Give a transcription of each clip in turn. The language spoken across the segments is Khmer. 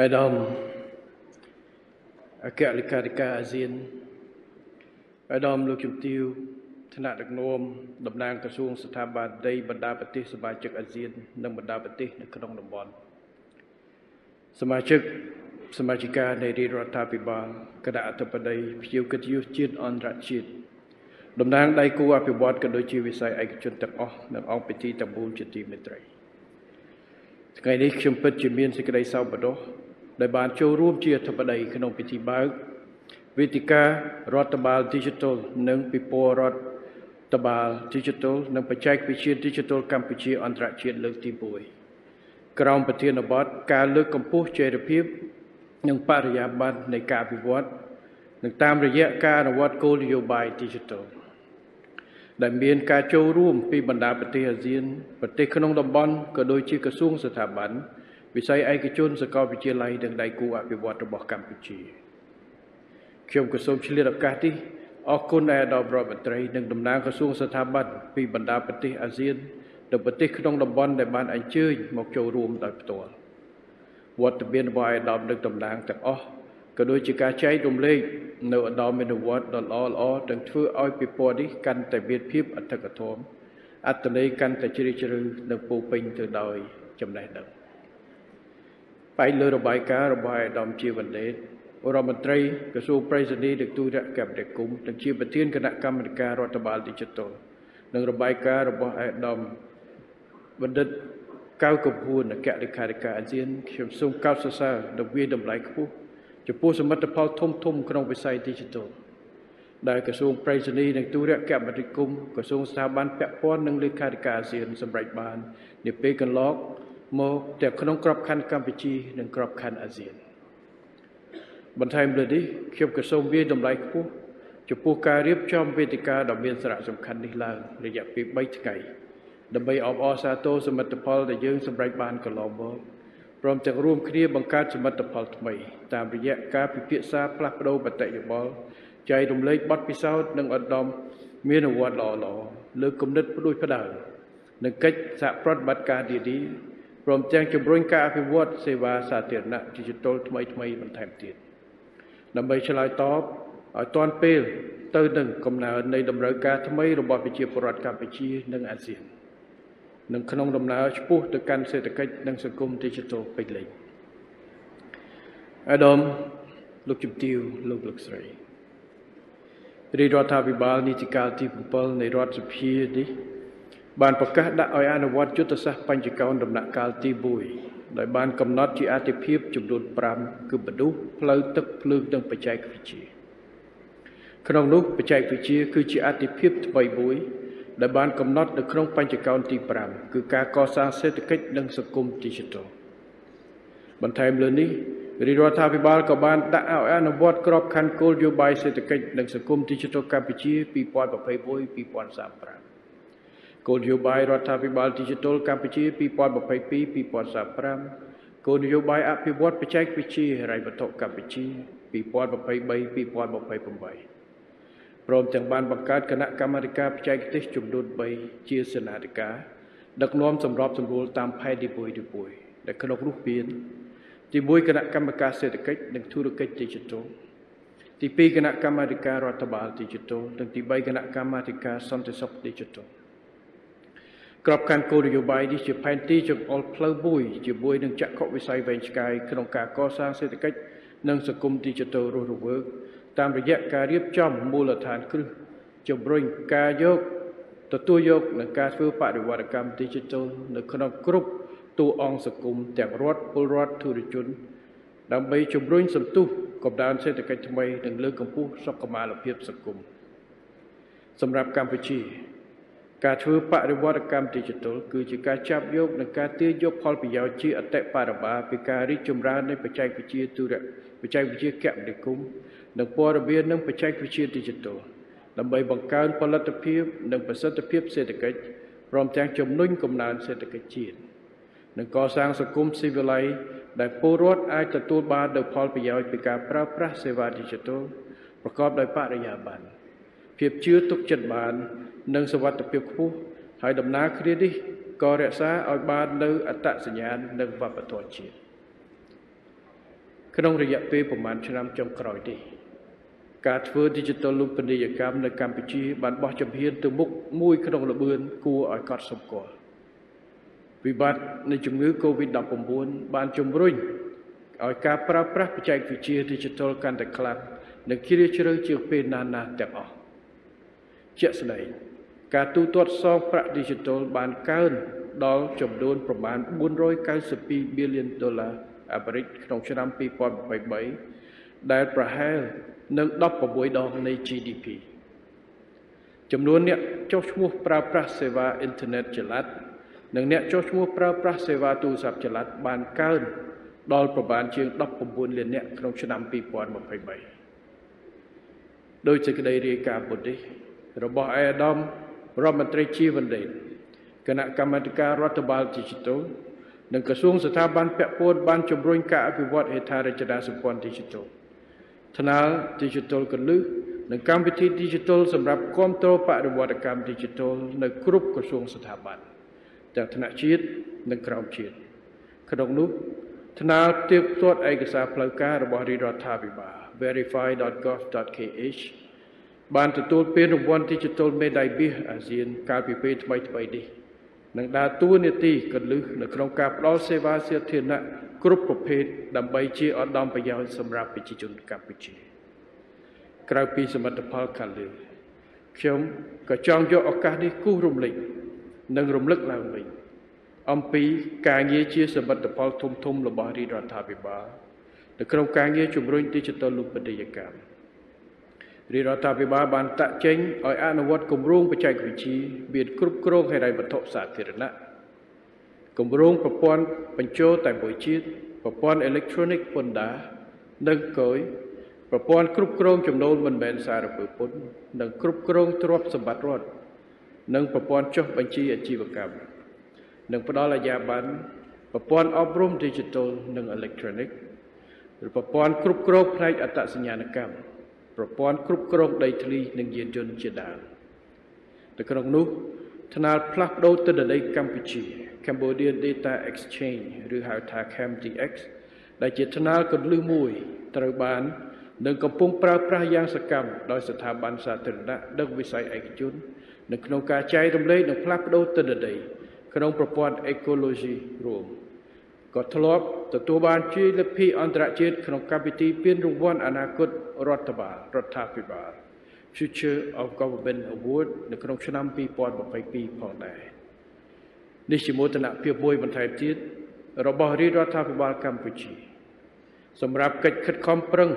អាដាមអគ្គលេខាធិការអាស៊ានអាដាមលោកជំទាវថ្នាក់ដឹកនាំតំណាងក្រសួងស្ថាប័នដីបណ្ដាប្រទេសសមាជិកអាស៊ាន និងបណ្ដាប្រទេសនៅក្នុងតំបន់សមាជិកសមាជិកានៃរាជរដ្ឋាភិបាលគណៈអធិបតីភ្ញៀវកិត្តិយសជាតិអន្តរជាតិតំណាងដៃគូអភិវឌ្ឍក៏ដូចជាវិស័យឯកជនទាំងអស់និងអង្គពិធីទាំងមូលជាទីមេត្រីថ្ងៃនេះខ្ញុំពិតជាមានសេចក្តីសោកបន្ទោស ដែលបានចូលរួមជាអធិបតីក្នុងពិធីបើកវេទិការដ្ឋបាល Digital និងពិព័រណ៍រដ្ឋបាល Digital និងបច្ចេកវិទ្យា Digital កម្ពុជាអន្តរជាតិលើកទី1ក្រោមប្រធានបទការលើកកម្ពស់ចីរភាព និងបរិយាបន្ននៃការវិវត្តនិងតាមរយៈការអនុវត្តគោលនយោបាយ Digital ដែលមានការចូលរួមពីបណ្ដាប្រទេសអាស៊ានប្រទេសក្នុងតំបន់ក៏ដូចជាក្រសួងស្ថាប័ន វិស័យឯកជនសាកលវិទ្យាល័យនិងដៃគូអភិវឌ្ឍរបស់កម្ពុជាខ្ញុំក៏សូមឆ្លៀតឱកាសនេះអរគុណដល់ដល់រដ្ឋមន្ត្រីនិងតំណាងក្រសួងស្ថាប័នពីបណ្ដាប្រទេសអាស៊ាននិងប្រទេសក្នុងតំបន់ដែលបានអញ្ជើញមកចូលរួមដោយផ្ទាល់វត្តមានរបស់អាដាមនិងតំណាងទាំងអស់ក៏ដូចជាការចែករំលែកនៅឧត្តមមានវត្តដ៏ល្អល្អទាំងធ្វើឲ្យពិព័រណ៍នេះកាន់តែមានភាពអធិកធមអត្តន័យកាន់តែជ្រាលជ្រៅនិងពោពេញទៅដោយចំណេះដឹង ផ្អែកលើរបាយការណ៍របស់អាដាមជាវណ្ដេតរដ្ឋមន្ត្រីក្រសួងប្រៃសណីនិងទូរគមនាគមន៍និងជាប្រធានគណៈកម្មាធិការរដ្ឋបាល Digital និងរបាយការណ៍របស់អាដាមបណ្ឌិតកៅកំហួនអគ្គលេខាធិការអាស៊ានខ្ញុំសូមកោតសរសើរនិងវាតម្លៃខ្ពស់ចំពោះសមិទ្ធផលធំធំក្នុងវិស័យ Digital ដែលក្រសួងប្រៃសណីនិងទូរគមនាគមន៍ក្រសួងស្ថាប័នពាក់ព័ន្ធនិងលេខាធិការអាស៊ានសម្រេចបាននាពេលកន្លងមក ទាំងក្នុងក្របខ័ណ្ឌកម្ពុជានិងក្របខ័ណ្ឌអាស៊ានបន្ថែមលើនេះខ្ញុំក៏សូមវាតម្លៃខ្ពស់ចំពោះការរៀបចំវេទិកាដ៏មានសារៈសំខាន់នេះឡើងរយៈពេល3ថ្ងៃដើម្បីអបអរសាទរសមិទ្ធផលដែលយើងសម្រេចបានកន្លងមកព្រមទាំងរួមគ្នាបង្កើតសមិទ្ធផលថ្មី តាមរយៈការពិភាក្សាផ្លាស់ប្ដូរបតិយោបល់ចែករំលែកបទពិសោធន៍និងឧត្តមមានអវត្តល្អល្អលើគំនិតផ្ដួចផ្ដើមនិងកិច្ចសហប្រតិបត្តិការឌីឌី ព្រមទាំងជំរុញការអភិវឌ្ឍសេវាសាធារណៈ Digital ថ្មីថ្មីបន្ថែមទៀតដើម្បីឆ្លើយតបឲ្យទាន់ពេលទៅនឹងកំណើននៃតម្រូវការថ្មីរបស់ប្រជាពលរដ្ឋកម្ពុជា និងអាស៊ាននិងក្នុងដំណើរឆ្ពោះទៅកាន់សេដ្ឋកិច្ចនិងសង្គម Digital ពេញលេញអាដាមលោកជំទាវលោកលោកស្រីរាជរដ្ឋាភិបាលនីតិកាលទី7នៃរដ្ឋសភានេះ បានប្រកាសដាក់ឲ្យអនុវត្តយុទ្ធសាស្ត្របញ្ចកោណដំណាក់កាលទី1ដោយបានកំណត់ជាអាទិភាពចំនួន5គឺបដុផ្លូវទឹកភ្លើងនិងបច្ចេកវិទ្យាក្នុងនោះបច្ចេកវិទ្យាគឺជាអាទិភាពថ្មីមួយដែលបានកំណត់នៅក្នុងបញ្ចកោណទី5គឺការកសាងសេដ្ឋកិច្ចនិងសង្គម Digital បន្ថែមលើនេះរាជរដ្ឋាភិបាលក៏បានដាក់ឲ្យអនុវត្តក្របខ័ណ្ឌគោលនយោបាយសេដ្ឋកិច្ចនិងសង្គម Digital កម្ពុជា2021-2035 គោលនយោបាយរដ្ឋាភិបាល Digital កម្ពុជា2022-2035គោលនយោបាយអភិវឌ្ឍបច្ចេកវិទ្យាហិរញ្ញវត្ថុកម្ពុជា2023-2028ព្រមទាំងបានបង្កើតគណៈកម្មាធិការបច្ចេកទេសចំនួន3ជាសេនាធិការដឹកនាំសម្របសម្រួលតាមផែនទី1ទី1ដែលក្នុងនោះមានទី1គណៈកម្មការសេដ្ឋកិច្ចនិងធុរកិច្ច Digital ទី2គណៈកម្មាធិការរដ្ឋបាល Digital និងទី3គណៈកម្មាធិការសន្តិសុខ Digital ក្របខ័ណ្ឌគោលនយោបាយនេះជាផែនទីចង្អុលផ្លូវមួយជាមួយនឹងចក្ខុវិស័យវែងឆ្ងាយក្នុងការកសាងសេដ្ឋកិច្ចនិងសង្គម Digital រស់រវើកតាមរយៈការរៀបចំមូលដ្ឋានគ្រឹះជំរុញការយកទទួលយកនិងការធ្វើបដិវត្តកម្ម Digital នៅក្នុងគ្រប់តួអង្គសង្គមទាំងរដ្ឋពលរដ្ឋធុរជន ដើម្បីជំរុញសន្ទុះកម្ដៅសេដ្ឋកិច្ចថ្មីនិងលើកកម្ពស់សុខុមាលភាពសង្គមសម្រាប់កម្ពុជា ការធ្វើបរិវត្តកម្ម Digital គឺជាការចាប់យកនិងការទាញយកផលប្រយោជន៍ជាអតិបរមាពីការរីកចម្រើននៃបច្ចេកវិទ្យាទូរបច្ចេកវិទ្យាគមនាគមន៍និងព័ត៌មាននិងបច្ចេកវិទ្យា Digital ដើម្បីបង្កើនផលិតភាពនិងប្រសិទ្ធភាពសេដ្ឋកិច្ចព្រមទាំងជំរុញកំណើនសេដ្ឋកិច្ចជាតិនិងកសាងសង្គមស៊ីវិល័យដែលពលរដ្ឋអាចទទួលបាននូវផលប្រយោជន៍ពីការប្រើប្រាស់សេវា Digital ប្រកបដោយបរិយាបន្ន ភាពជឿទុកចិត្តបាន និងសវត្ថភាពខ្ពស់ហើយដំណើរគ្នានេះក៏រក្សាឲ្យបាននៅអត្តសញ្ញាណនិងវប្បធម៌ជាតិក្នុងរយៈពេលប្រមាណឆ្នាំចុងក្រោយនេះការធ្វើ Digital លុបនីយកម្មនៅកម្ពុជា បានបោះជំហានទៅមុខមួយក្នុងល្បឿនគួរឲ្យកត់សម្គាល់វិបត្តិនៃជំងឺ Covid-19 បានជំរុញឲ្យការប្រើប្រាស់បច្ចេកវិទ្យា Digital កាន់តែខ្លាំងនិងជ្រាលជ្រៅជាងពេលណាណាទាំងអស់ ជាក់ស្ដែងការទូទាត់សងប្រាក់ Digital បានកើនដល់ចំនួនប្រមាណ492 billion ដុល្លារអាមេរិកក្នុងឆ្នាំ2023ដែលប្រហែលនឹង16ដងនៃ GDP ចំនួនអ្នកចុះឈ្មោះប្រើប្រាស់សេវាអ៊ីនធឺណិតចល័តនិងអ្នកចុះឈ្មោះប្រើប្រាស់សេវាទូរស័ព្ទចល័តបានកើនដល់ប្រមាណជាង19លាននាក់ក្នុងឆ្នាំ2023ដោយសេចក្តីរាយការណ៍ពុទ្ធនេះ របស់អេដាមរដ្ឋមន្ត្រីជីវណ្ដេនគណៈកម្មាធិការរដ្ឋបាល Digital និងក្រសួងស្ថាប័នពាក់ព័ន្ធបានជំរុញការអភិវឌ្ឍហេដ្ឋារចនាសម្ព័ន្ធ Digital ថ្នាល Digital កលឹះនិងកម្មវិធី Digital សម្រាប់គ្រប់គ្រងបរិវត្តកម្ម Digital នៅគ្រប់ក្រសួងស្ថាប័នទាំងថ្នាក់ជាតិនិងក្រោមជាតិក្នុងនោះថ្នាលផ្ទៀបផ្ទាត់ឯកសារផ្លូវការរបស់រាជរដ្ឋាភិបាល verify.gov.kh បានទទួលពានរង្វាន់ Digital Medalliest អាស៊ានកាលពីពេលថ្មីៗនេះនឹងដើរតួនាទីកលឹះនៅក្នុងការផ្តល់សេវាសាធារណៈគ្រប់ប្រភេទដើម្បីជាឧត្តមប្រយោជន៍សម្រាប់ប្រជាជនកម្ពុជា ក្រៅពីសមិទ្ធផលខាងលើខ្ញុំក៏ចង់យកឱកាសនេះគូសរំលឹកនិងរំលឹកឡើងវិញអំពីការងារជាសមិទ្ធផលធំធំរបស់រាជរដ្ឋាភិបាលនៅក្នុងការងារជំរុញ Digital លុបនីយកម្ម រាជរដ្ឋាភិបាលបានតាក់ចេញឲ្យអនុវត្តគម្រោងបច្ចេកវិទ្យាមានគ្រប់គ្រងហិរញ្ញវត្ថុសាធារណៈគម្រោងប្រព័ន្ធបញ្ចូលតែមួយជាតិប្រព័ន្ធអេឡិចត្រូនិកពន្ធដារនិងកយប្រព័ន្ធគ្រប់គ្រងចំណូលមិនមែនសារពើពន្ធនិងគ្រប់គ្រងទ្រព្យសម្បត្តិរដ្ឋនិងប្រព័ន្ធចុះបញ្ជីអាជីវកម្មនិងផ្ដល់អាជ្ញាប័ណ្ណប្រព័ន្ធអប់រំ Digital និង Electronic ឬប្រព័ន្ធគ្រប់គ្រងផ្នែកអត្តសញ្ញាណកម្ម ប្រព័ន្ធគ្រប់គ្រងដីធ្លីនិងយានយន្តជាដើមនៅក្នុងនោះថ្នាលផ្លាស់ប្ដូរទិន្នន័យកម្ពុជា Cambodian Data Exchange ឬហៅថា CAMDX ដែលជាថ្នាលកន្លឹះមួយត្រូវបាននិងកំពុងប្រើប្រាស់យ៉ាងសកម្មដោយស្ថាប័នសាធារណៈនិងវិស័យឯកជននៅក្នុងការចែករំលែកនិងផ្លាស់ប្ដូរទិន្នន័យក្នុងប្រព័ន្ធ ecology រួម ក៏ធ្លាប់ទទួលបានជាលទ្ធិអន្តរជាតិក្នុងកម្មវិធីពានរង្វាន់អនាគតរដ្ឋបាលរដ្ឋាភិបាល Future of Government Award នៅក្នុងឆ្នាំ2022ផងដែរនេះជាមោទនភាពមួយបន្ថែមទៀតរបស់រាជរដ្ឋាភិបាលកម្ពុជា សម្រាប់កិច្ចខិតខំប្រឹង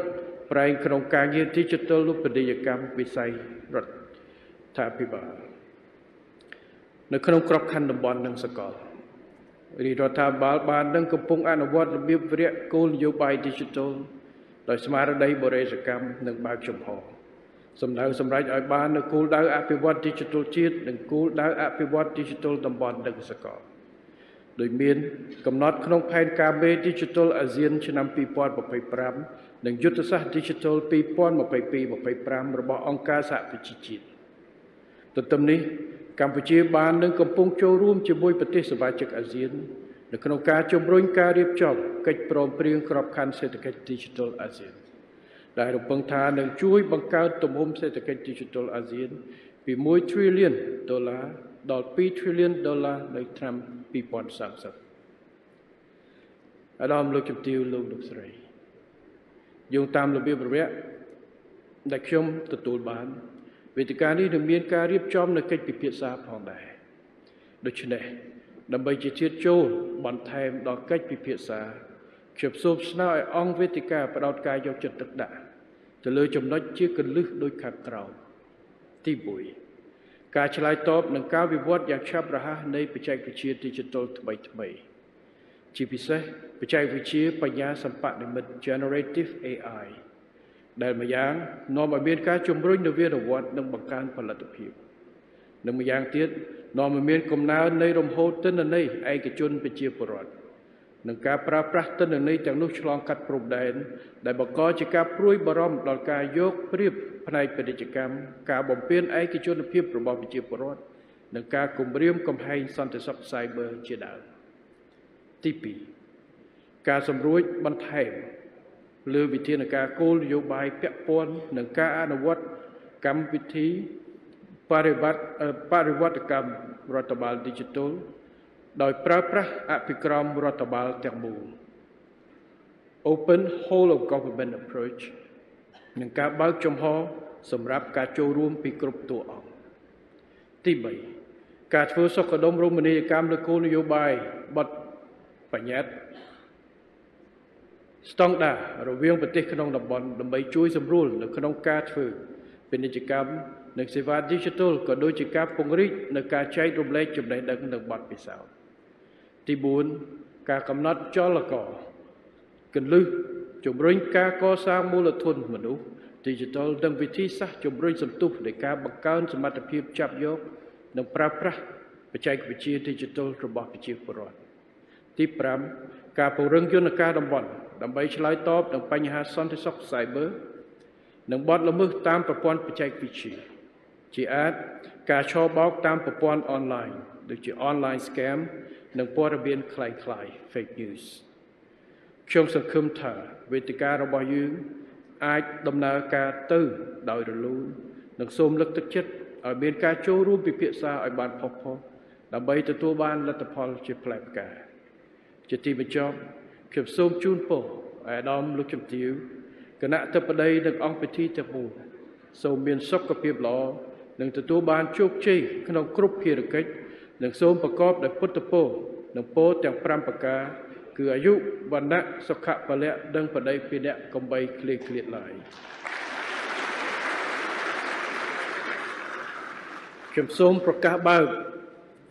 ប្រែងក្នុងការងារ Digital រូបនីយកម្មវិស័យរដ្ឋាភិបាលនៅក្នុងក្របខ័ណ្ឌតំបន់និងសកល រាជរដ្ឋាភិបាលបាននឹងកំពុងអនុវត្តរបៀបវិរៈគោលនយោបាយ Digital ដោយស្មារតីបរិយាកម្មនិងបើកចំហសម្ដៅសម្រេចឲ្យបាននូវគោលដៅអភិវឌ្ឍ Digital ជាតិនិងគោលដៅអភិវឌ្ឍ Digital តំបន់និងសកលដោយមានកំណត់ក្នុងផែនការមេ Digital ASEAN ឆ្នាំ2025និងយុទ្ធសាស្ត្រ Digital 2022-25របស់អង្គការសហប្រជាជាតិទន្ទឹមនេះ កម្ពុជាបាននឹងកំពុងចូលរួមជាមួយប្រទេសសមាជិកអាស៊ាននៅក្នុងការជំរុញការរៀបចំកិច្ចព្រមព្រៀងក្របខ័ណ្ឌសេដ្ឋកិច្ច Digital ASEAN ដែលរំពឹងថានឹងជួយបង្កើនទំហំសេដ្ឋកិច្ច Digital ASEAN ពី1 trillion ដុល្លារដល់2 trillion ដុល្លារនៅឆ្នាំ2030អាដាមលោកជំទាវលោកលោកស្រីយោងតាមរបៀបរបបដែលខ្ញុំទទួលបាន វេទិកានេះនឹងមានការរៀបចំនៅកិច្ចពិភាក្សាផងដែរដូច្នេះដើម្បីជាជាតិចូលបន្ថែមដល់កិច្ចពិភាក្សាខ្ញុំសូមស្នើឲ្យអង្គវេទិកាផ្ដោតការយកចិត្តទុកដាក់ទៅលើចំណុចជាកលឹះដូចខាងក្រោមទី1ការឆ្លើយតបនឹងការវិវត្តយ៉ាងឆាប់រហ័សនៃបច្ចេកវិទ្យា Digital ថ្មីថ្មីជាពិសេសបច្ចេកវិទ្យាបញ្ញាសម្បត្តិនិម្មិត Generative AI ដែលម្យ៉ាងនាំឲ្យមានការជំរុញនវានុវត្តន៍និងបង្កើនផលិតភាពនិងម្យ៉ាងទៀតនាំឲ្យមានកំណើននៃរំហូរទិន្នន័យឯកជនប្រជាពលរដ្ឋនិងការប្រើប្រាស់ទិន្នន័យទាំងនោះឆ្លងកាត់ព្រំដែនដែលបង្កជាការព្រួយបារម្ភដល់ការយកប្រៀបផ្នែកពាណិជ្ជកម្មការបំពានឯកជនភាពរបស់ប្រជាពលរដ្ឋនិងការគំរាមកំហែងសន្តិសុខ Cyber ជាដើមទី2ការសម្រួចបន្ថែម លើវិធានការគោលនយោបាយពាក់ព័ន្ធនឹងការអនុវត្តកម្មវិធីបរិវត្តបរិវត្តកម្មរដ្ឋបាល Digital ដោយប្រើប្រាស់អភិក្រមរដ្ឋបាលទាំងមូល Open Whole of Government Approach និងការបើកចំហសម្រាប់ការចូលរួមពីគ្រប់តួអង្គទី3ការធ្វើសុខដុមរមណីយកម្មលើគោលនយោបាយបទបញ្ញត្តិ ស្តង់ដាររវាងប្រទេសក្នុងតំបន់ដើម្បីជួយសម្រួលនៅក្នុងការធ្វើពាណិជ្ជកម្មនិងសេវា Digital ក៏ដូចជាការពង្រីកនៅការចែករំលែកចំណេះដឹងនិងបទពិសោធន៍ទី4ការកំណត់ចលករកន្លឹះជំរុញការកសាងមូលធនមនុស្ស Digital និងវិធីសាស្ត្រជំរុញសន្ទុះនៃការបង្កើនសមត្ថភាពចាប់យកនិងប្រើប្រាស់បច្ចេកវិទ្យា Digital របស់ប្រជាពលរដ្ឋទី5ការពង្រឹងយន្តការតំបន់ ដើម្បីឆ្លើយតបនឹងបញ្ហាសន្តិសុខ Cyber និងបទល្មើសតាមប្រព័ន្ធបច្ចេកវិទ្យាជាអាចការឆោបោកតាមប្រព័ន្ធអនឡាញដូចជា online scam និងព័ត៌មានក្លែងក្លាយ fake news ខ្ញុំសង្ឃឹមថាវេទិការបស់យើងអាចដំណើរការទៅដោយរលូននិងសូមលើកទឹកចិត្តឲ្យមានការចូលរួមពិភាក្សាឲ្យបានផុសផុលដើម្បីទទួលបានលទ្ធផលជាផ្លែផ្កាជាទីបញ្ចប់ ខ្ញុំសូមជូនពរអាដាមលោកជំទាវគណៈធិបតីនិងអង្គពិធីទាំងមូលសូមមានសុខភាពល្អនិងទទួលបានជោគជ័យក្នុងគ្រប់ភារកិច្ចនិងសូមប្រកបដោយពុទ្ធពរនិងពរទាំង5ប្រការគឺអាយុវណ្ណៈសុខៈពលៈនិងបដិភិនៈកំបីឃ្លៀឃ្លាតឡើយខ្ញុំសូមប្រកាសបើក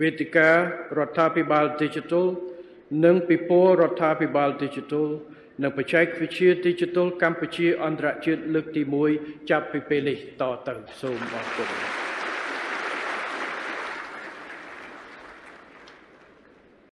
វេទិការដ្ឋាភិបាល Digital និងពិព័រណ៍រដ្ឋាភិបាល Digital និងបច្ចេកវិទ្យា Digital កម្ពុជាអន្តរជាតិលើកទី1ចាប់ពីពេលនេះតទៅសូមអរគុណ